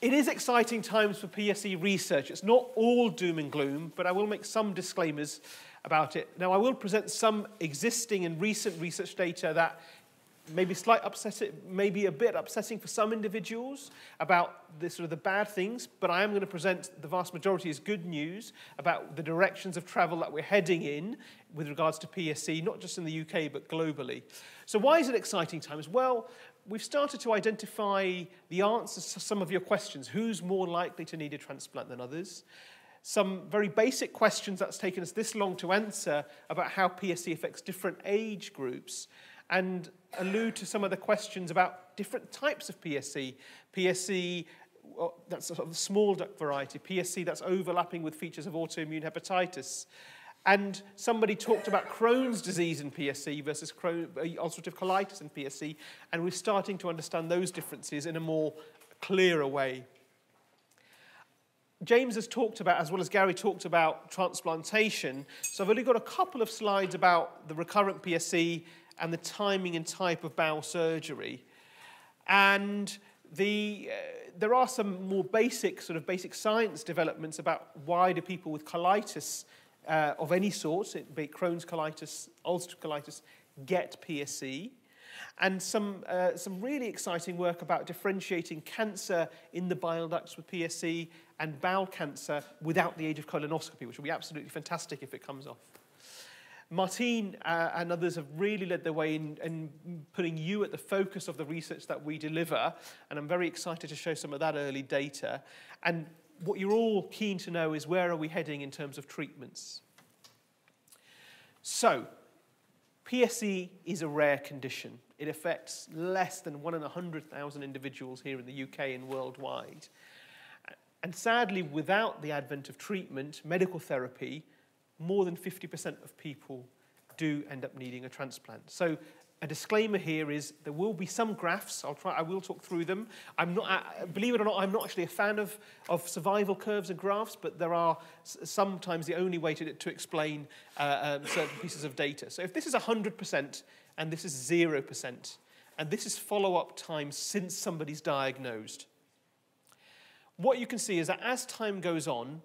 It is exciting times for PSC research. It's not all doom and gloom, but I will make some disclaimers about it. Now, I will present some existing and recent research data that maybe slight upset, maybe a bit upsetting for some individuals about the sort of the bad things, but I am going to present the vast majority as good news about the directions of travel that we're heading in with regards to PSC, not just in the UK but globally. So why is it exciting times? Well, we've started to identify the answers to some of your questions. Who's more likely to need a transplant than others? Some very basic questions that's taken us this long to answer about how PSC affects different age groups and allude to some of the questions about different types of PSC. PSC that's sort of the small duct variety, PSC that's overlapping with features of autoimmune hepatitis, and somebody talked about Crohn's disease in PSC versus Crohn, uh, ulcerative colitis in PSC, and we're starting to understand those differences in a more clearer way. James has talked about, as well as Gary talked about, transplantation. So I've only got a couple of slides about the recurrent PSC and the timing and type of bowel surgery. And the, uh, there are some more basic, sort of basic science developments about why do people with colitis uh, of any sort, be it Crohn's colitis, ulcerative colitis, get PSC. And some, uh, some really exciting work about differentiating cancer in the bile ducts with PSC and bowel cancer without the aid of colonoscopy, which will be absolutely fantastic if it comes off. Martine uh, and others have really led the way in, in putting you at the focus of the research that we deliver, and I'm very excited to show some of that early data. And what you're all keen to know is where are we heading in terms of treatments? So, PSC is a rare condition. It affects less than one in 100,000 individuals here in the UK and worldwide. And sadly, without the advent of treatment, medical therapy, more than 50% of people do end up needing a transplant. So a disclaimer here is there will be some graphs. I'll try. I will talk through them. I'm not. Uh, believe it or not, I'm not actually a fan of, of survival curves and graphs, but there are sometimes the only way to, to explain uh, um, certain pieces of data. So if this is 100% and this is 0%, and this is follow-up time since somebody's diagnosed, what you can see is that as time goes on,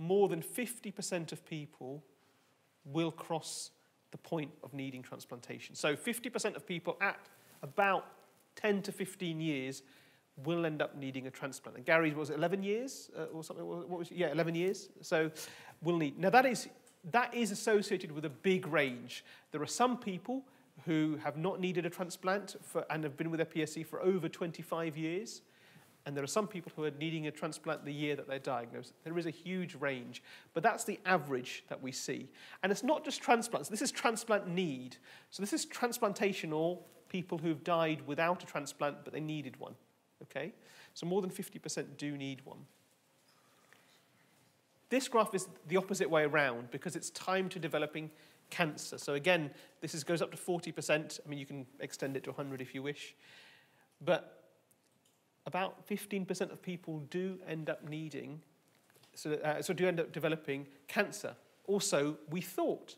more than 50% of people will cross the point of needing transplantation. So 50% of people at about 10 to 15 years will end up needing a transplant. And Gary was 11 years uh, or something. What was? Yeah, 11 years. So will need. Now that is that is associated with a big range. There are some people who have not needed a transplant for, and have been with their PSC for over 25 years and there are some people who are needing a transplant the year that they're diagnosed. There is a huge range, but that's the average that we see. And it's not just transplants, this is transplant need. So this is transplantation or people who've died without a transplant but they needed one. Okay? So more than 50% do need one. This graph is the opposite way around because it's time to developing cancer. So again, this is, goes up to 40%. I mean, you can extend it to 100 if you wish. But about 15% of people do end up needing, so, uh, so do end up developing cancer. Also, we thought.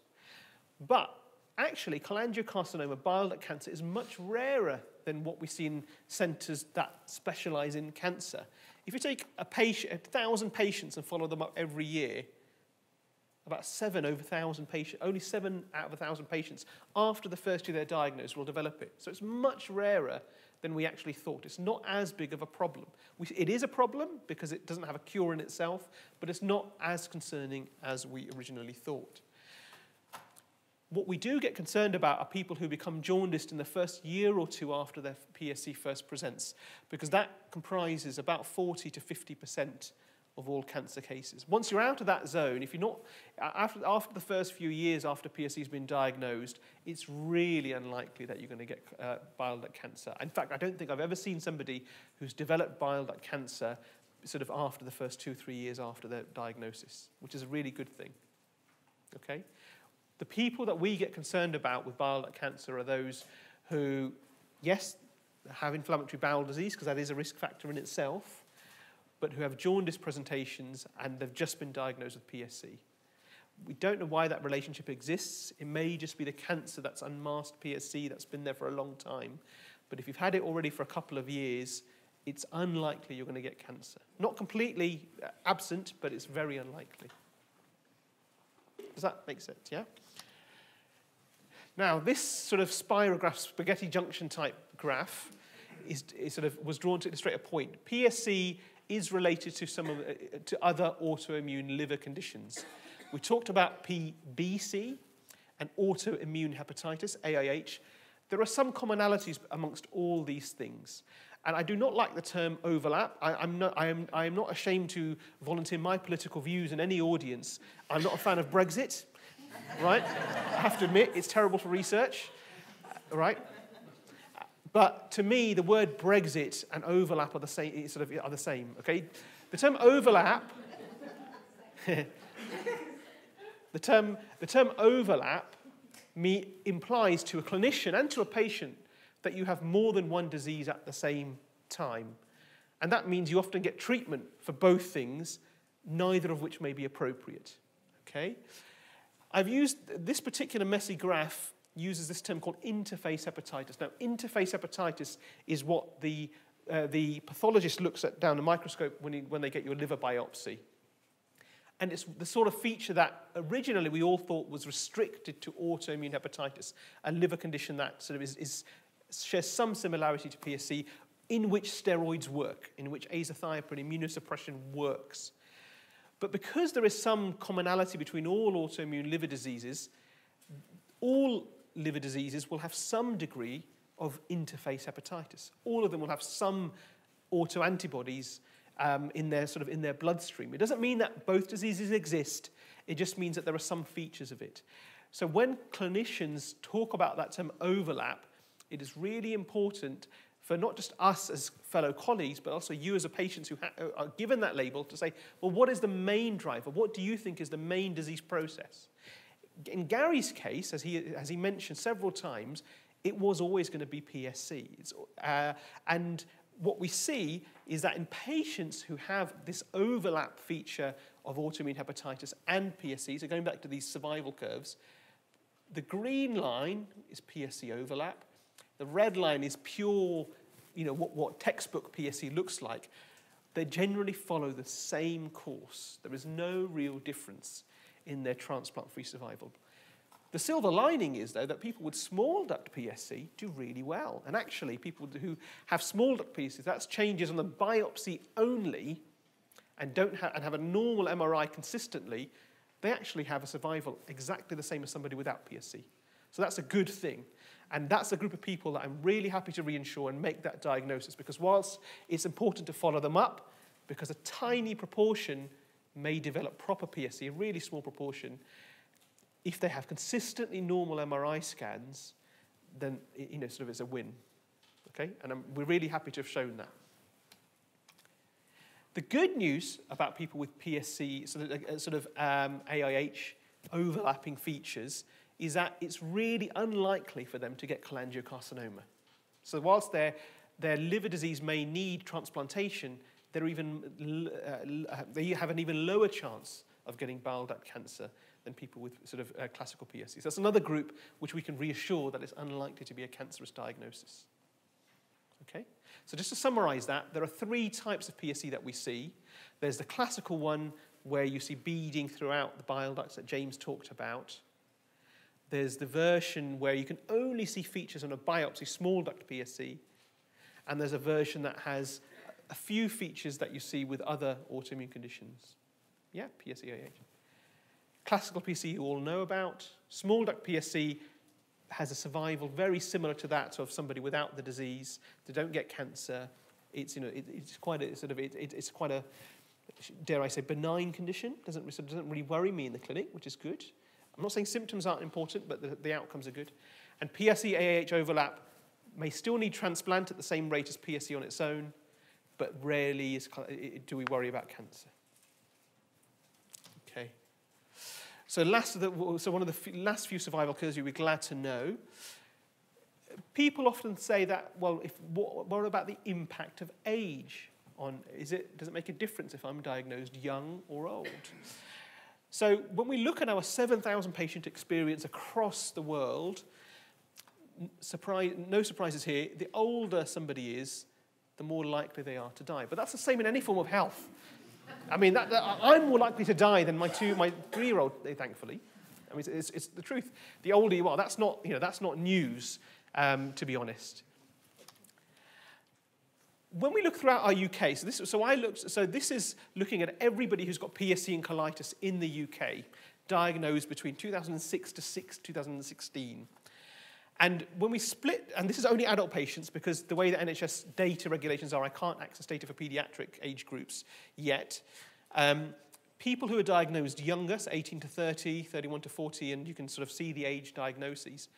But actually, cholangiocarcinoma, bile duct cancer, is much rarer than what we see in centres that specialise in cancer. If you take a, patient, a thousand patients and follow them up every year, about seven over a thousand patients, only seven out of a thousand patients after the first year they're diagnosed will develop it. So it's much rarer than we actually thought. It's not as big of a problem. We, it is a problem because it doesn't have a cure in itself, but it's not as concerning as we originally thought. What we do get concerned about are people who become jaundiced in the first year or two after their PSC first presents, because that comprises about 40 to 50 percent of all cancer cases. Once you're out of that zone, if you're not, after, after the first few years after PSC has been diagnosed, it's really unlikely that you're going to get uh, bile duct cancer. In fact, I don't think I've ever seen somebody who's developed bile duct cancer sort of after the first two, three years after their diagnosis, which is a really good thing. Okay? The people that we get concerned about with bile duct cancer are those who, yes, have inflammatory bowel disease, because that is a risk factor in itself, but who have jaundice presentations and they've just been diagnosed with PSC. We don't know why that relationship exists. It may just be the cancer that's unmasked PSC that's been there for a long time. But if you've had it already for a couple of years, it's unlikely you're going to get cancer. Not completely uh, absent, but it's very unlikely. Does that make sense? Yeah? Now, this sort of spirograph, spaghetti junction type graph is, is sort of was drawn to illustrate a point. PSC is related to some of, uh, to other autoimmune liver conditions. We talked about PBC and autoimmune hepatitis, AIH. There are some commonalities amongst all these things. And I do not like the term overlap. I, am not, I, am, I am not ashamed to volunteer my political views in any audience. I'm not a fan of Brexit, right? I have to admit, it's terrible for research, right? But to me, the word Brexit and overlap are the same, sort of, are the same okay? The term overlap, the, term, the term overlap me, implies to a clinician and to a patient that you have more than one disease at the same time. And that means you often get treatment for both things, neither of which may be appropriate. Okay? I've used this particular messy graph uses this term called interface hepatitis. Now, interface hepatitis is what the, uh, the pathologist looks at down the microscope when, he, when they get your liver biopsy. And it's the sort of feature that originally we all thought was restricted to autoimmune hepatitis, a liver condition that sort of is, is shares some similarity to PSC in which steroids work, in which azathioprine immunosuppression works. But because there is some commonality between all autoimmune liver diseases, all liver diseases will have some degree of interface hepatitis. All of them will have some autoantibodies um, in their sort of in their bloodstream. It doesn't mean that both diseases exist. It just means that there are some features of it. So when clinicians talk about that term overlap, it is really important for not just us as fellow colleagues, but also you as a patient who are given that label to say, well, what is the main driver? What do you think is the main disease process? In Gary's case, as he, as he mentioned several times, it was always going to be PSCs. Uh, and what we see is that in patients who have this overlap feature of autoimmune hepatitis and PSC, so going back to these survival curves, the green line is PSC overlap, the red line is pure, you know, what, what textbook PSC looks like. They generally follow the same course. There is no real difference in their transplant-free survival. The silver lining is, though, that people with small duct PSC do really well. And actually, people who have small duct PSC, that's changes on the biopsy only and, don't ha and have a normal MRI consistently, they actually have a survival exactly the same as somebody without PSC. So that's a good thing. And that's a group of people that I'm really happy to reinsure and make that diagnosis because whilst it's important to follow them up, because a tiny proportion may develop proper PSC, a really small proportion, if they have consistently normal MRI scans, then you know, sort of it's a win. Okay? And I'm, we're really happy to have shown that. The good news about people with PSC, sort of, uh, sort of um, AIH overlapping features, is that it's really unlikely for them to get cholangiocarcinoma. So whilst their, their liver disease may need transplantation, they're even, uh, they have an even lower chance of getting bile duct cancer than people with sort of uh, classical PSC. So that's another group which we can reassure that it's unlikely to be a cancerous diagnosis. Okay? So just to summarize that, there are three types of PSC that we see. There's the classical one where you see beading throughout the bile ducts that James talked about. There's the version where you can only see features on a biopsy, small duct PSC. And there's a version that has a few features that you see with other autoimmune conditions. Yeah, PSC-AH. Classical PSC you all know about. Small duct PSC has a survival very similar to that of somebody without the disease. They don't get cancer. It's, you know, it, it's quite a sort of, it, it, it's quite a, dare I say, benign condition. Doesn't, doesn't really worry me in the clinic, which is good. I'm not saying symptoms aren't important, but the, the outcomes are good. And PSC-AH overlap may still need transplant at the same rate as PSC on its own, but rarely is, do we worry about cancer. Okay. So, last the, so one of the last few survival curves you'll be glad to know. People often say that, well, if, what, what about the impact of age on, is it, does it make a difference if I'm diagnosed young or old? So when we look at our 7,000 patient experience across the world, surprise, no surprises here, the older somebody is, the more likely they are to die. But that's the same in any form of health. I mean, that, that, I'm more likely to die than my two, my three-year-old, eh, thankfully. I mean, it's, it's, the truth. The older you are, that's not, you know, that's not news, um, to be honest. When we look throughout our UK, so this, so I looked, so this is looking at everybody who's got PSC and colitis in the UK, diagnosed between 2006 to 6, 2016. And when we split, and this is only adult patients because the way that NHS data regulations are, I can't access data for pediatric age groups yet. Um, people who are diagnosed younger, so 18 to 30, 31 to 40, and you can sort of see the age diagnoses,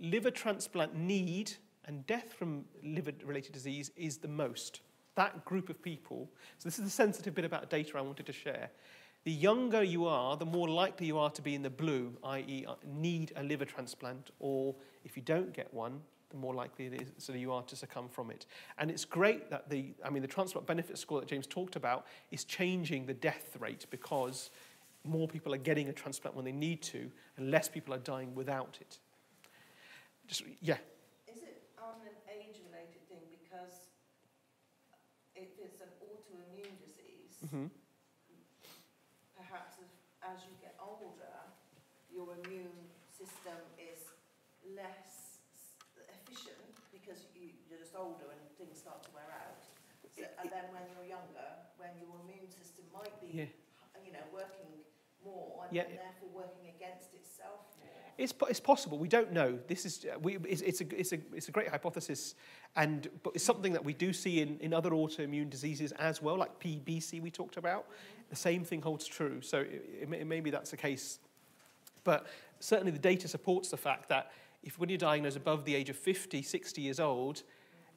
liver transplant need and death from liver-related disease is the most. That group of people, so this is the sensitive bit about data I wanted to share, the younger you are, the more likely you are to be in the blue, i.e., uh, need a liver transplant, or if you don't get one, the more likely it is so you are to succumb from it. And it's great that the, I mean, the transplant benefit score that James talked about is changing the death rate because more people are getting a transplant when they need to, and less people are dying without it. Just, yeah. Is it on an age-related thing because if it's an autoimmune disease, Mm-hmm. perhaps as, as you get older, your immune system is less efficient because you, you're just older and things start to wear out. So, and then when you're younger, when your immune system might be, Yeah. you know, working more and, Yeah. and therefore working against itself more. It's, it's possible. We don't know. This is uh, we, it's, it's, a, it's, a, it's a great hypothesis, and but it's something that we do see in, in other autoimmune diseases as well, like PBC we talked about. The same thing holds true. So it, it, may- maybe that's the case, but certainly the data supports the fact that if when you're diagnosed above the age of 50, 60 years old,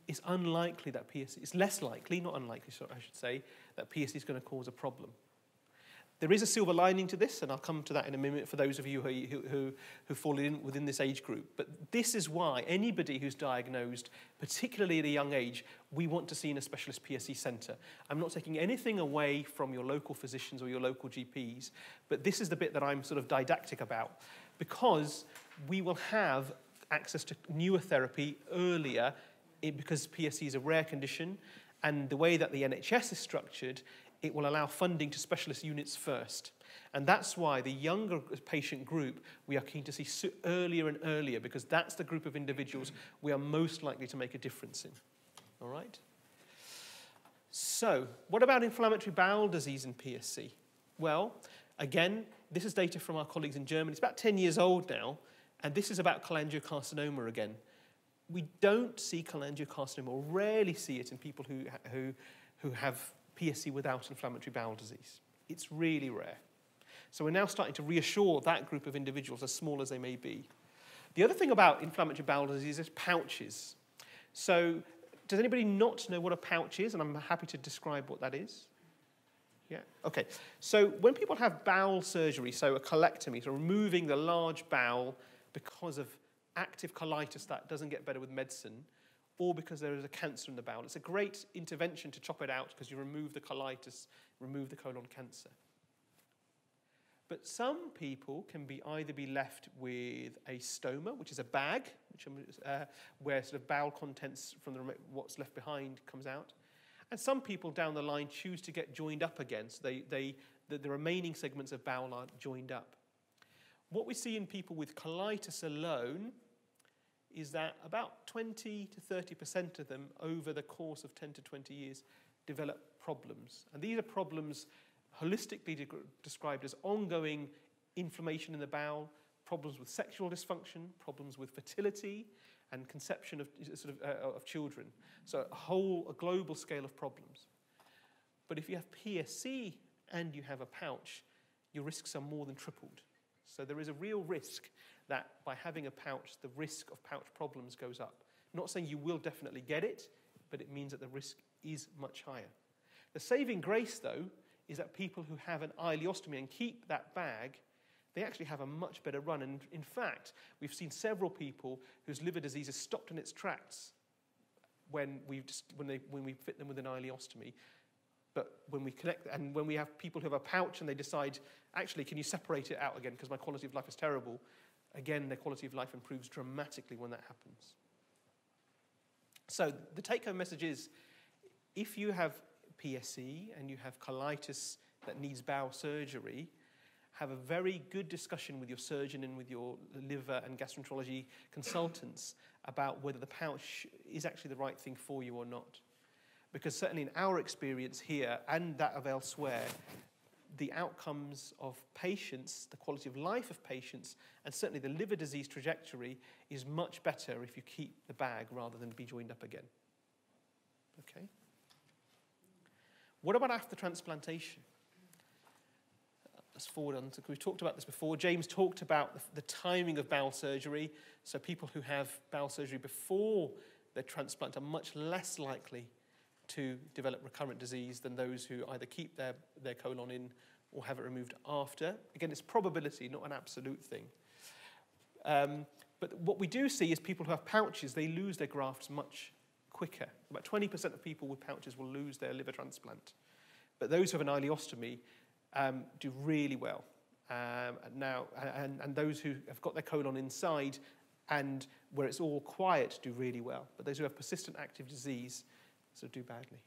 it's unlikely that PSC, it's less likely, not unlikely, sorry, I should say, that PSC is going to cause a problem. There is a silver lining to this, and I'll come to that in a minute for those of you who, who, who, fall in within this age group. But this is why anybody who's diagnosed, particularly at a young age, we want to see in a specialist PSC centre. I'm not taking anything away from your local physicians or your local GPs, but this is the bit that I'm sort of didactic about, because we will have access to newer therapy earlier it, because PSC is a rare condition, and the way that the NHS is structured, it will allow funding to specialist units first. And that's why the younger patient group we are keen to see earlier and earlier, because that's the group of individuals we are most likely to make a difference in. All right? So, what about inflammatory bowel disease in PSC? Well, again, this is data from our colleagues in Germany. It's about 10 years old now, and this is about cholangiocarcinoma again. We don't see cholangiocarcinoma, or rarely see it in people who, who, who have PSC without inflammatory bowel disease. It's really rare. So we're now starting to reassure that group of individuals, as small as they may be. The other thing about inflammatory bowel disease is pouches. So does anybody not know what a pouch is? And I'm happy to describe what that is. Yeah, okay. So when people have bowel surgery, so a colectomy, so removing the large bowel because of active colitis that doesn't get better with medicine, or because there is a cancer in the bowel, it's a great intervention to chop it out because you remove the colitis, remove the colon cancer. But some people can be either be left with a stoma, which is a bag, which, uh, where sort of bowel contents from the, what's left behind comes out. And some people down the line choose to get joined up again, so they, they, the, the remaining segments of bowel are joined up. What we see in people with colitis alone is that about 20 to 30% of them over the course of 10 to 20 years develop problems. And these are problems holistically de- described as ongoing inflammation in the bowel, problems with sexual dysfunction, problems with fertility, and conception of, sort of, uh, of children. So a whole, a global scale of problems. But if you have PSC and you have a pouch, your risks are more than tripled. So there is a real risk that by having a pouch, the risk of pouch problems goes up. not saying you will definitely get it, but it means that the risk is much higher. The saving grace, though, is that people who have an ileostomy and keep that bag, they actually have a much better run. And in fact, we've seen several people whose liver disease has stopped in its tracks when, we just, when, they, when we fit them with an ileostomy. But when we connect, and when we have people who have a pouch and they decide, actually, can you separate it out again because my quality of life is terrible, again, their quality of life improves dramatically when that happens. So the take-home message is, if you have PSC and you have colitis that needs bowel surgery, have a very good discussion with your surgeon and with your liver and gastroenterology consultants about whether the pouch is actually the right thing for you or not. Because certainly in our experience here and that of elsewhere, the outcomes of patients, the quality of life of patients, and certainly the liver disease trajectory is much better if you keep the bag rather than be joined up again. Okay? What about after transplantation? Let's forward on to, we've talked about this before. James talked about the, the timing of bowel surgery. So people who have bowel surgery before their transplant are much less likely to develop recurrent disease than those who either keep their, their colon in or have it removed after. Again, it's probability, not an absolute thing. Um, but what we do see is people who have pouches, they lose their grafts much quicker. About 20% of people with pouches will lose their liver transplant. But those who have an ileostomy um, do really well. Um, now, and, and those who have got their colon inside and where it's all quiet do really well. But those who have persistent active disease, so do badly.